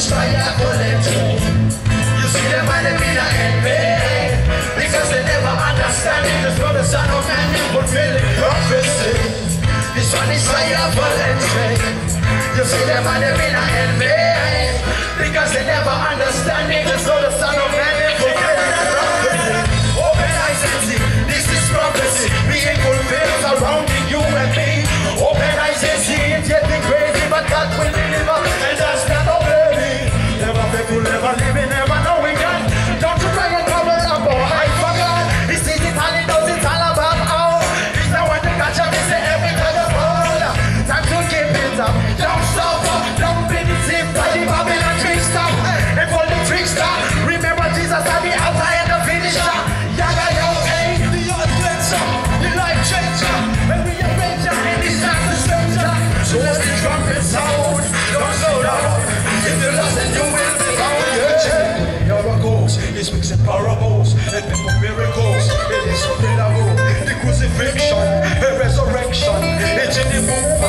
strike a bullet. You see them by the mean are envy, because they never understand it. Just for the son of man, you fulfill the prophecy. This one is strike a bullet. You see them by the mean are envy. resurrection. It's in the book.